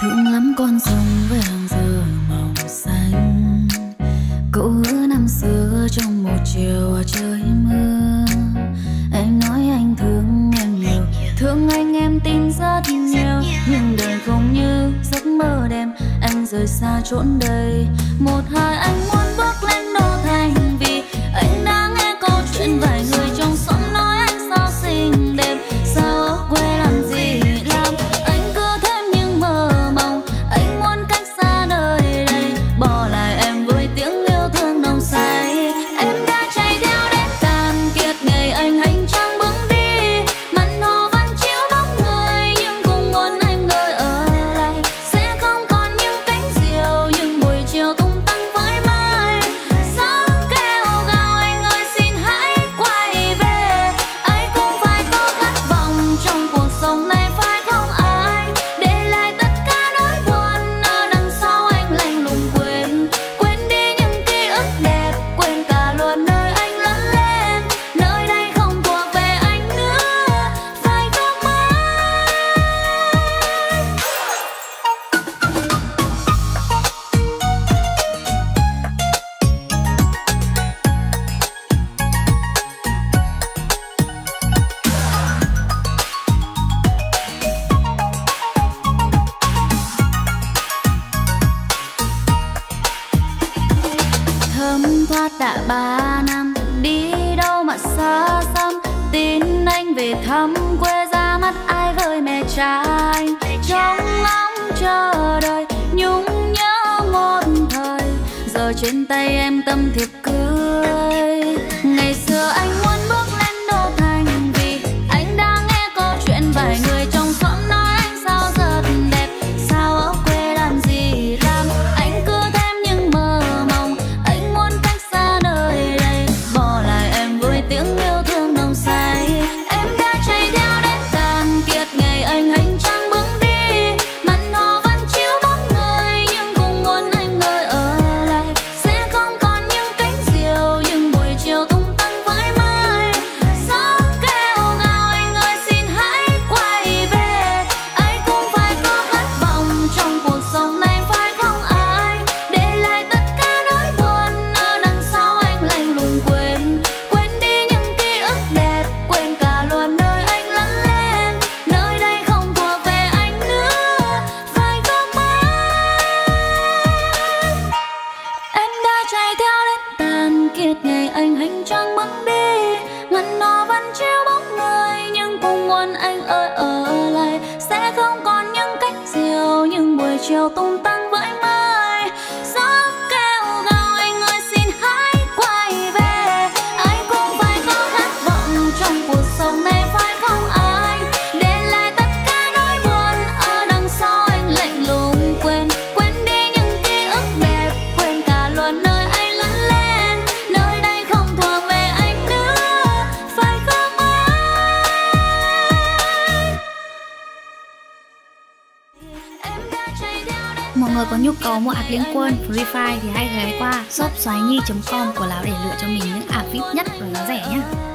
thương lắm con sông với hàng dừa màu xanh. Câu hứa năm xưa trong một chiều à trời mưa. Anh nói anh thương em nhiều thương anh em tin rất nhiều. nhưng đời không như giấc mơ đêm anh rời xa chốn đây. Một hai anh muốn với thoát đã ba năm, đi đâu mà xa xăm? Tin anh về thăm quê ra mắt ai gửi mẹ cha anh? Trong ngóng chờ đợi, nhung nhớ một thời. Giờ trên tay em tâm thiệp 点亮 vẫn treo bóng người, nhưng cùng muôn anh ơi ở lại. Sẽ không còn những cách diều những buổi chiều tung tăng người có nhu cầu mua ạc liên quân, Free Fire thì hãy ghé qua shop xoáy nhi.com của lão để lựa cho mình những ạc VIP nhất và giá rẻ nhé.